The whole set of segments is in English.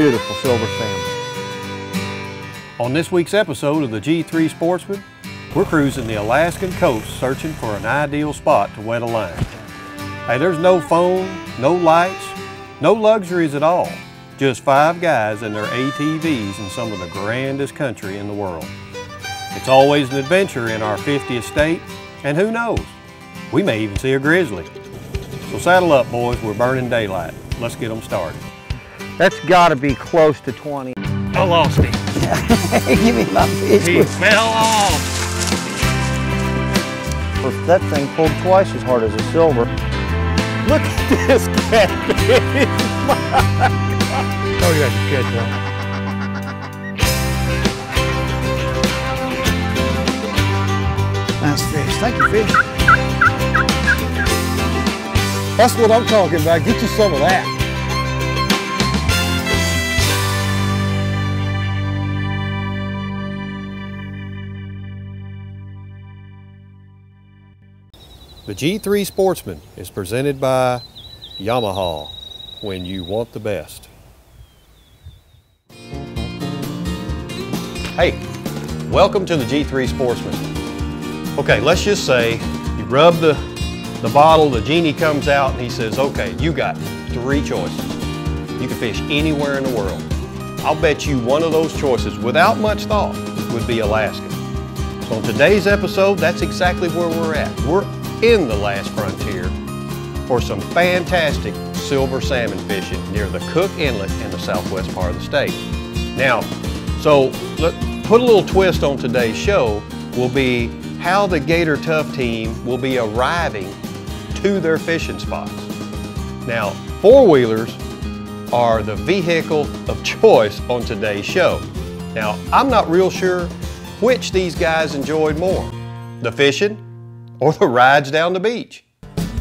beautiful silver. On this week's episode of the G3 Sportsman, we're cruising the Alaskan coast searching for an ideal spot to wet a line. Hey, there's no phone, no lights, no luxuries at all. Just five guys and their ATVs in some of the grandest country in the world. It's always an adventure in our 50th state, and who knows, we may even see a grizzly. So saddle up, boys, we're burning daylight. Let's get them started. That's got to be close to 20. I lost him. Give me my fish. He fell off. That thing pulled twice as hard as a silver. Look at this catfish. Oh, yeah, good one. Nice fish. Thank you, fish. That's what I'm talking about. Get you some of that. The G3 Sportsman is presented by Yamaha when you want the best. Hey, welcome to the G3 Sportsman. Okay, let's just say you rub the, the bottle, the genie comes out and he says, okay, you got three choices. You can fish anywhere in the world. I'll bet you one of those choices, without much thought, would be Alaska. So on today's episode, that's exactly where we're at. We're in the last frontier for some fantastic silver salmon fishing near the Cook Inlet in the southwest part of the state. Now, so let put a little twist on today's show will be how the Gator Tough team will be arriving to their fishing spots. Now, four-wheelers are the vehicle of choice on today's show. Now, I'm not real sure which these guys enjoyed more, the fishing or the rides down the beach.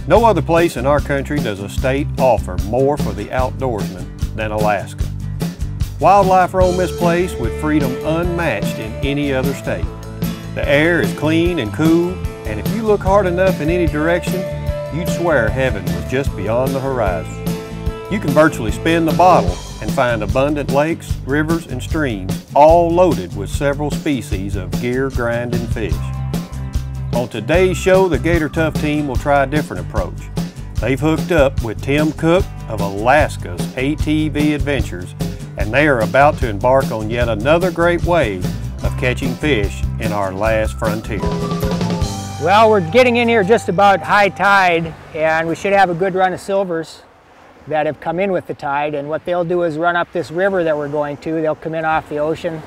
No other place in our country does a state offer more for the outdoorsman than Alaska. Wildlife roam this place with freedom unmatched in any other state. The air is clean and cool, and if you look hard enough in any direction, you'd swear heaven was just beyond the horizon. You can virtually spin the bottle and find abundant lakes, rivers, and streams, all loaded with several species of gear grinding fish. On today's show, the Gator Tough team will try a different approach. They've hooked up with Tim Cook of Alaska's ATV Adventures, and they are about to embark on yet another great way of catching fish in our last frontier. Well, we're getting in here just about high tide, and we should have a good run of silvers that have come in with the tide. And what they'll do is run up this river that we're going to. They'll come in off the ocean,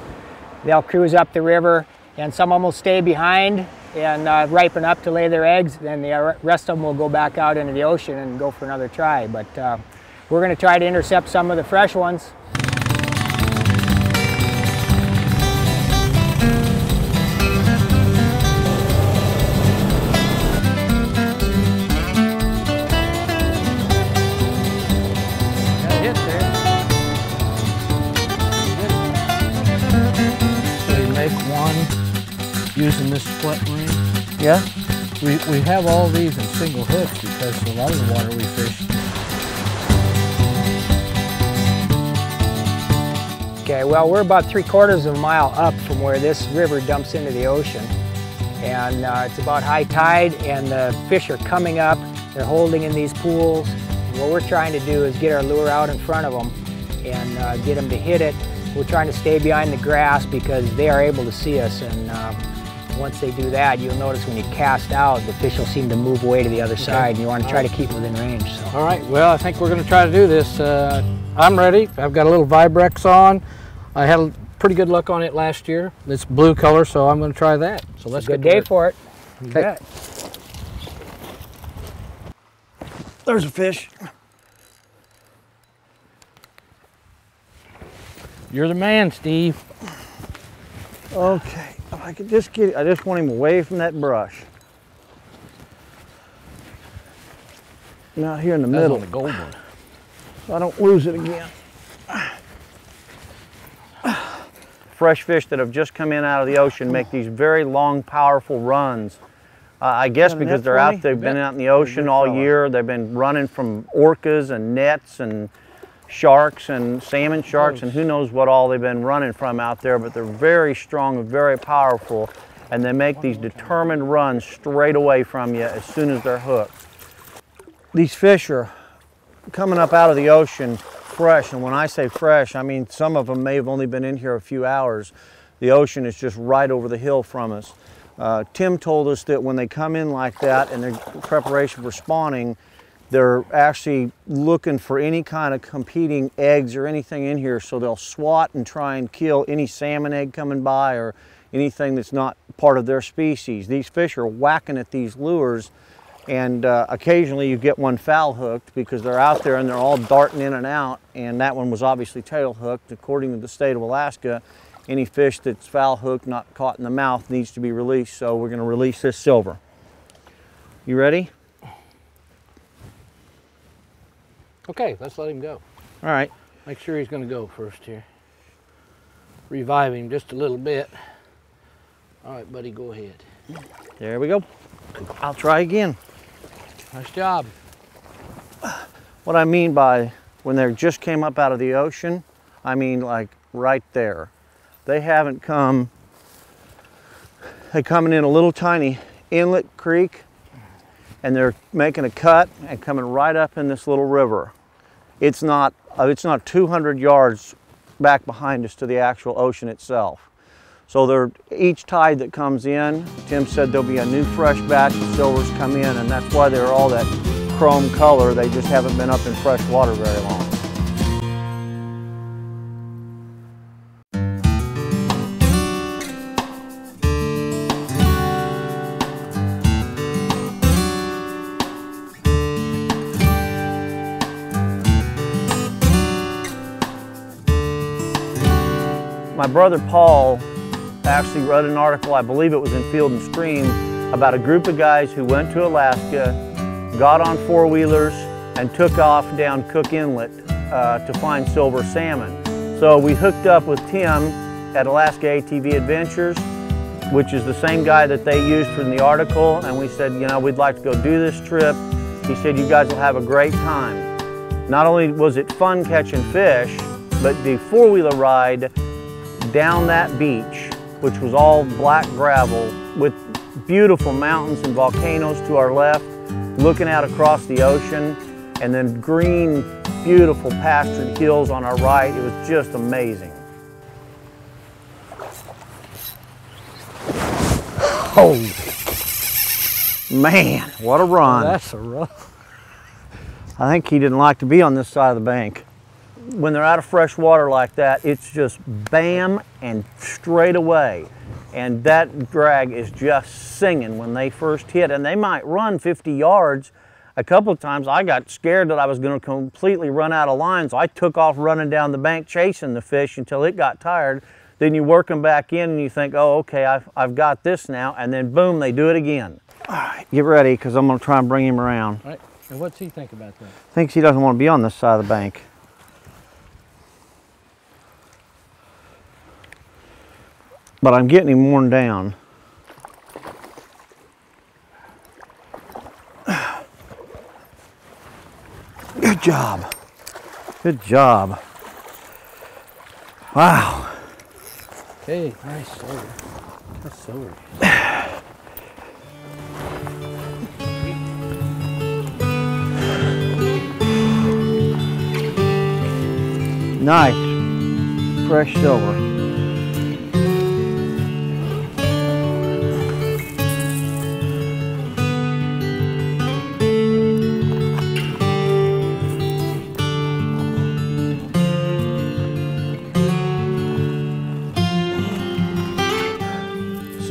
they'll cruise up the river, and some of them will stay behind and uh, ripen up to lay their eggs. Then the rest of them will go back out into the ocean and go for another try. But uh, we're going to try to intercept some of the fresh ones. Using this split ring. Yeah? We, we have all these in single hooks because a lot of the water we fish. Okay, well, we're about three quarters of a mile up from where this river dumps into the ocean. And uh, it's about high tide, and the fish are coming up. They're holding in these pools. And what we're trying to do is get our lure out in front of them and uh, get them to hit it. We're trying to stay behind the grass because they are able to see us. And uh, once they do that, you'll notice when you cast out, the fish will seem to move away to the other side. And you want to try to keep within range. So. All right, well, I think we're going to try to do this. Uh, I'm ready. I've got a little Vibrax on. I had a pretty good luck on it last year. It's blue color, so I'm going to try that. So let's Good get day for it. Okay. There's a fish. You're the man, Steve. Okay. If I could just get I just want him away from that brush. Now here in the That's middle. on the gold one. so I don't lose it again. Fresh fish that have just come in out of the ocean make these very long, powerful runs. Uh, I guess because they're out, they've been out in the ocean all year. They've been running from orcas and nets and sharks and salmon sharks and who knows what all they've been running from out there, but they're very strong and very powerful and they make these determined runs straight away from you as soon as they're hooked. These fish are coming up out of the ocean fresh, and when I say fresh, I mean some of them may have only been in here a few hours. The ocean is just right over the hill from us. Uh, Tim told us that when they come in like that and they're preparation for spawning, they're actually looking for any kind of competing eggs or anything in here, so they'll swat and try and kill any salmon egg coming by or anything that's not part of their species. These fish are whacking at these lures and uh, occasionally you get one foul hooked because they're out there and they're all darting in and out and that one was obviously tail hooked. According to the state of Alaska any fish that's foul hooked not caught in the mouth needs to be released so we're going to release this silver. You ready Okay, let's let him go. all right Make sure he's going to go first here. Revive him just a little bit. All right, buddy, go ahead. there we go I'll try again Nice job. what I mean by when they just came up out of the ocean I mean like right there they haven't come they're coming in a little tiny inlet creek and they're making a cut and coming right up in this little river it's not uh, it's not 200 yards back behind us to the actual ocean itself. So they're each tide that comes in tim said there'll be a new fresh batch of silvers come in and that's why they're all that chrome color. They just haven't been up in fresh water very long my brother Paul actually wrote an article, I believe it was in Field and Stream, about a group of guys who went to Alaska, got on four wheelers, and took off down Cook Inlet uh, to find silver salmon. So we hooked up with Tim at Alaska ATV Adventures, which is the same guy that they used from the article, and we said, you know, we'd like to go do this trip. He said, you guys will have a great time. Not only was it fun catching fish, but the four-wheeler ride down that beach, which was all black gravel with beautiful mountains and volcanoes to our left, looking out across the ocean, and then green, beautiful pastured hills on our right. It was just amazing. Holy man, what a run. That's a rough. I think he didn't like to be on this side of the bank. When they're out of fresh water like that, it's just bam and straight away. And that drag is just singing when they first hit. And they might run 50 yards. A couple of times I got scared that I was going to completely run out of line, so I took off running down the bank chasing the fish until it got tired. Then you work them back in and you think, oh, okay, I've, I've got this now. And then boom, they do it again. All right, get ready because I'm going to try and bring him around. All right. And what's he think about that? Thinks he doesn't want to be on this side of the bank. But I'm getting him worn down. Good job. Good job. Wow. Okay, nice silver. That's silver. Nice. Fresh silver.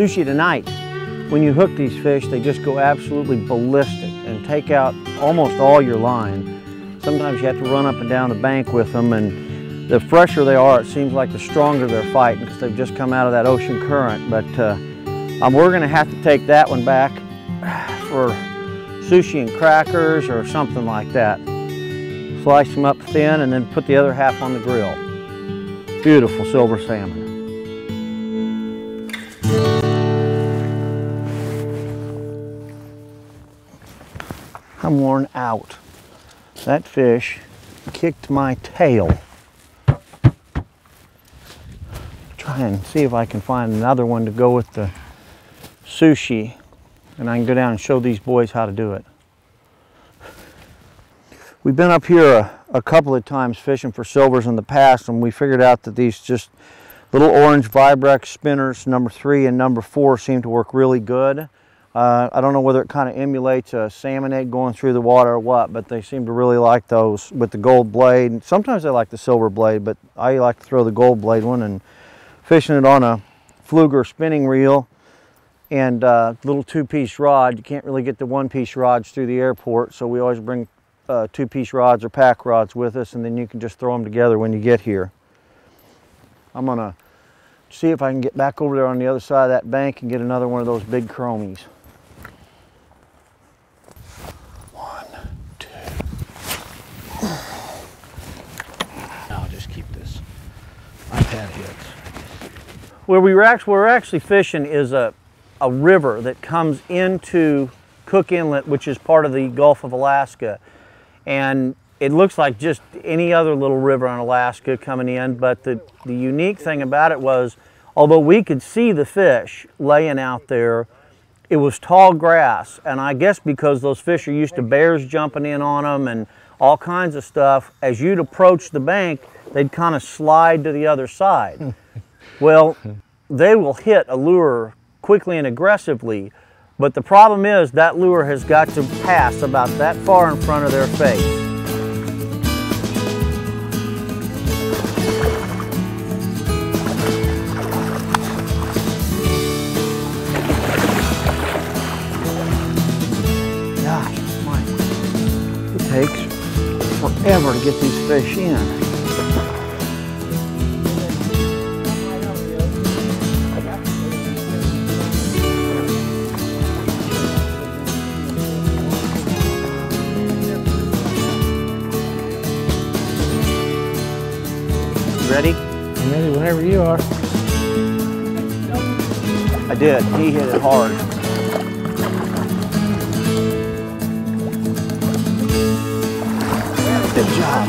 Sushi tonight. When you hook these fish, they just go absolutely ballistic and take out almost all your line. Sometimes you have to run up and down the bank with them and the fresher they are, it seems like the stronger they're fighting because they've just come out of that ocean current. But uh, um, we're gonna have to take that one back for sushi and crackers or something like that. Slice them up thin and then put the other half on the grill. Beautiful silver salmon. I'm worn out. That fish kicked my tail. Try and see if I can find another one to go with the sushi and I can go down and show these boys how to do it. We've been up here a, a couple of times fishing for silvers in the past and we figured out that these just little orange Vibrax spinners number three and number four seem to work really good. Uh, I don't know whether it kind of emulates a salmon egg going through the water or what, but they seem to really like those with the gold blade. Sometimes they like the silver blade, but I like to throw the gold blade one and fishing it on a Pflueger spinning reel and uh, little two-piece rod. You can't really get the one-piece rods through the airport, so we always bring uh, two-piece rods or pack rods with us, and then you can just throw them together when you get here. I'm gonna see if I can get back over there on the other side of that bank and get another one of those big chromies. One, two. I'll just keep this. I've had hits. Where we were actually, where we're actually fishing is a, a river that comes into Cook Inlet, which is part of the Gulf of Alaska. And it looks like just any other little river in Alaska coming in, but the, the unique thing about it was, although we could see the fish laying out there, it was tall grass. And I guess because those fish are used to bears jumping in on them and all kinds of stuff, as you'd approach the bank, they'd kind of slide to the other side. Well, they will hit a lure quickly and aggressively, but the problem is that lure has got to pass about that far in front of their face. Gosh, it takes forever to get these fish in. Ready? I'm ready whenever you are. I did. He hit it hard. Good job.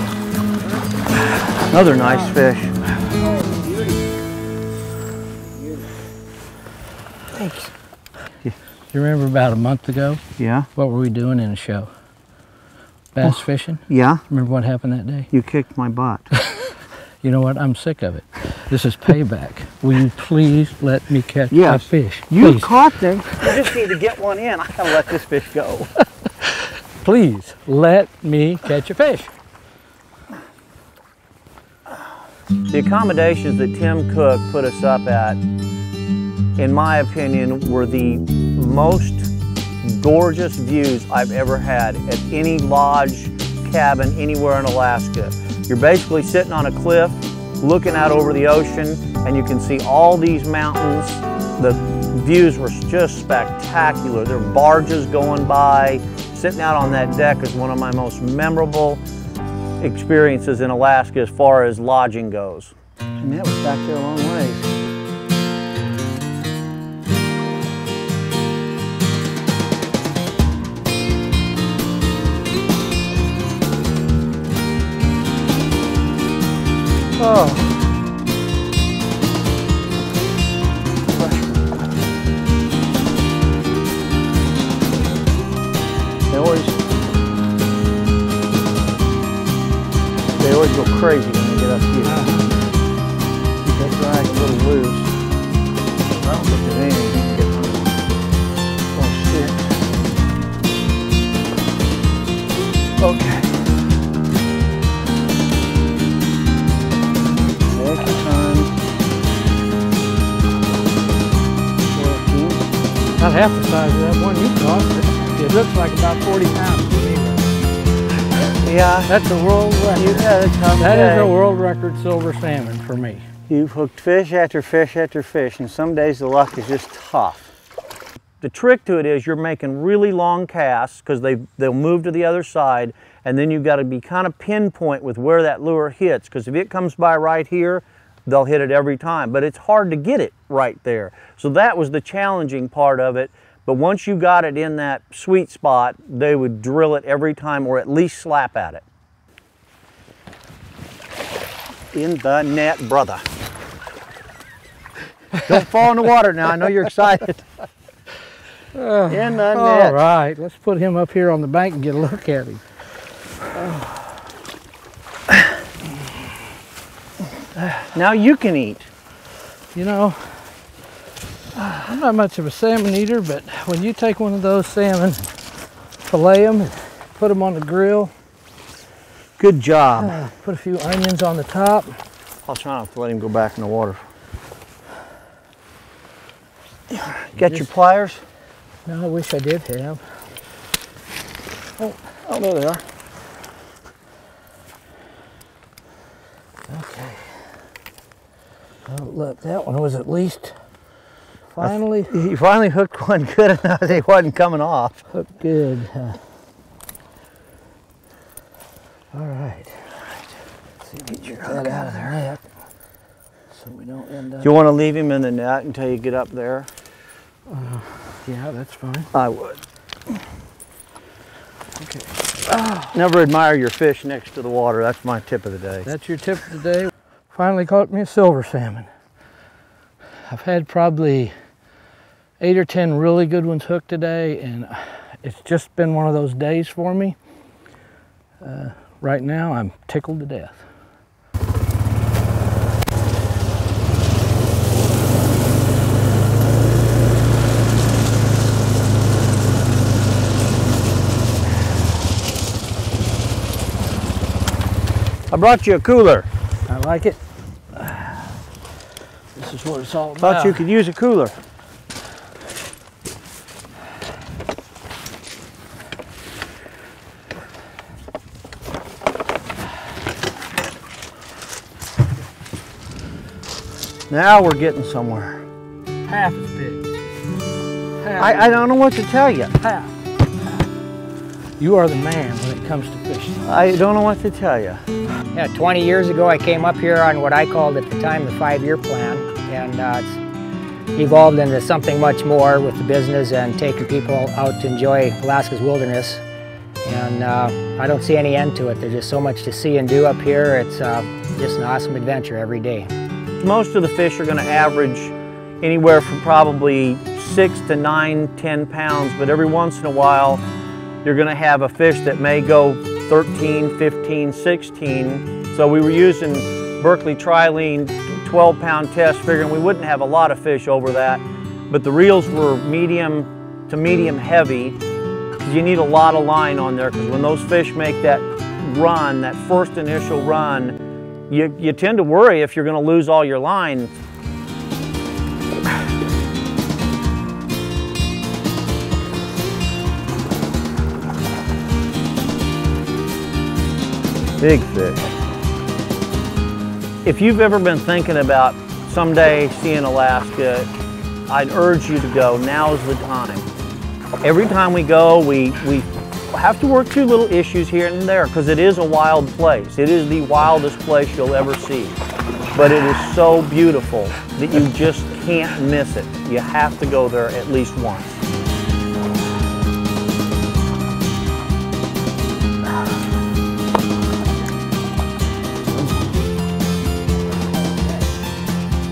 Another nice fish. Thanks. You remember about a month ago? Yeah? What were we doing in a show? Bass fishing? Yeah? Remember what happened that day? You kicked my butt. You know what? I'm sick of it. This is payback. Will you please let me catch Yes. a fish? You Please, caught them. You just need to get one in. I gotta let this fish go. please let me catch a fish. The accommodations that Tim Cook put us up at, in my opinion, were the most gorgeous views I've ever had at any lodge, cabin, anywhere in Alaska. You're basically sitting on a cliff, looking out over the ocean, and you can see all these mountains. The views were just spectacular. There were barges going by. Sitting out on that deck is one of my most memorable experiences in Alaska as far as lodging goes. And that was back there a long ways. Oh. They Not half the size of that one you caught. It looks like about 40 pounds to me. Yeah, That's a world record. you've had a tough That is day. a world record silver salmon for me. You've hooked fish after fish after fish, and some days the luck is just tough. The trick to it is you're making really long casts because they they'll move to the other side, and then you've got to be kind of pinpoint with where that lure hits. Because if it comes by right here, they'll hit it every time. But it's hard to get it right there. So that was the challenging part of it. But once you got it in that sweet spot, they would drill it every time, or at least slap at it. In the net, brother. Don't fall in the water now. I know you're excited. In the All net. right, let's put him up here on the bank and get a look at him. Now you can eat. You know, I'm not much of a salmon eater, but when you take one of those salmon, fillet them, put them on the grill, Good job. uh, put a few onions on the top. I'll try not to let him go back in the water. Get your pliers? No, I wish I did have. Oh, Oh, there they are. Okay. Oh, look, that one was at least finally You finally hooked one good enough that it wasn't coming off. hooked good. Uh, all right. See if we can get that out of there. net so we don't end up. Do you want to leave him in the net until you get up there? Yeah, that's fine. I would. Okay. Never admire your fish next to the water. That's my tip of the day. That's your tip of the day. Finally caught me a silver salmon. I've had probably eight or ten really good ones hooked today, and it's just been one of those days for me. Uh, right now, I'm tickled to death. I brought you a cooler. I like it. This is what it's all about. Thought you could use a cooler. Now we're getting somewhere. half as big. Half. I, I don't know what to tell you. half. You are the man when it comes to fishing. I don't know what to tell you. Yeah, 20 years ago I came up here on what I called at the time the five-year plan, and uh, it's evolved into something much more with the business and taking people out to enjoy Alaska's wilderness. And uh, I don't see any end to it. There's just so much to see and do up here. It's uh, just an awesome adventure every day. Most of the fish are going to average anywhere from probably six to nine, ten pounds, but every once in a while you're going to have a fish that may go 13, 15, 16. So we were using Berkley Trilene 12 pound test, figuring we wouldn't have a lot of fish over that, but the reels were medium to medium heavy. You need a lot of line on there because when those fish make that run, that first initial run, you, you tend to worry if you're going to lose all your line. Big fish. If you've ever been thinking about someday seeing Alaska, I'd urge you to go. Now is the time. Every time we go, we, we have to work through little issues here and there because it is a wild place. It is the wildest place you'll ever see. But it is so beautiful that you just can't miss it. You have to go there at least once.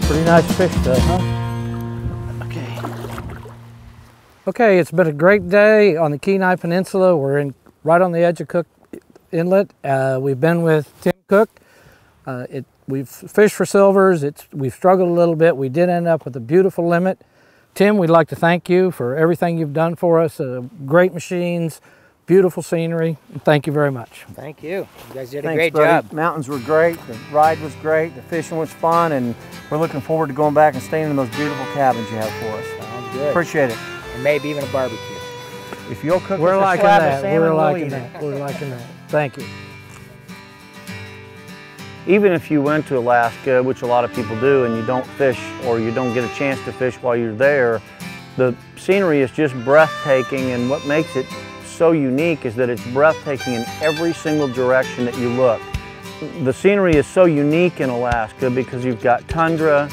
Pretty nice fish though, huh? Okay, it's been a great day on the Kenai Peninsula. We're in right on the edge of Cook Inlet. Uh, we've been with Tim Cook. Uh, it, we've fished for silvers. It's, we've struggled a little bit. We did end up with a beautiful limit. Tim, we'd like to thank you for everything you've done for us. Uh, great machines, beautiful scenery. Thank you very much. Thank you. You guys did a great buddy. job. Mountains were great. The ride was great. The fishing was fun, and we're looking forward to going back and staying in those beautiful cabins you have for us. Sounds good. Appreciate it. And maybe even a barbecue. If you'll cook We're us a liking slab of that. salmon, We're we'll liking eat it. that. We're liking that. Thank you. Even if you went to Alaska, which a lot of people do, and you don't fish or you don't get a chance to fish while you're there, the scenery is just breathtaking. And what makes it so unique is that it's breathtaking in every single direction that you look. The scenery is so unique in Alaska because you've got tundra,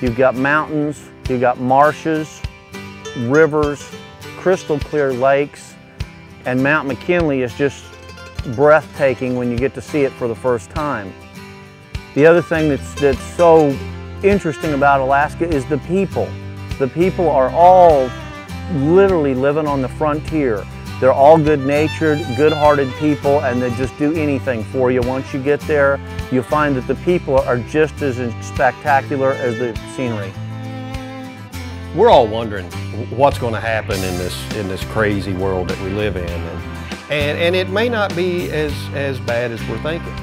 you've got mountains, you've got marshes, rivers, crystal clear lakes, and Mount McKinley is just breathtaking when you get to see it for the first time. The other thing that's, that's so interesting about Alaska is the people. The people are all literally living on the frontier. They're all good-natured, good-hearted people, and they just do anything for you. Once you get there, you'll find that the people are just as spectacular as the scenery. We're all wondering what's going to happen in this in this crazy world that we live in, and and, and it may not be as as bad as we're thinking,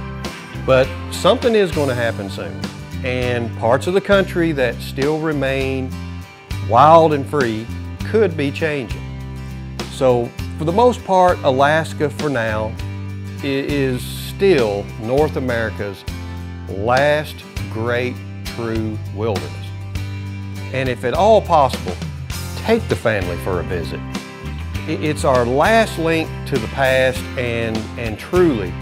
but something is going to happen soon, and parts of the country that still remain wild and free could be changing. So for the most part, Alaska for now is still North America's last great true wilderness. And if at all possible, take the family for a visit. It's our last link to the past and, and truly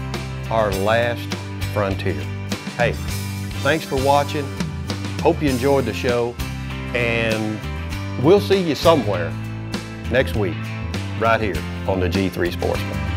our last frontier. Hey, thanks for watching. Hope you enjoyed the show and we'll see you somewhere next week right here on the G3 Sportsman.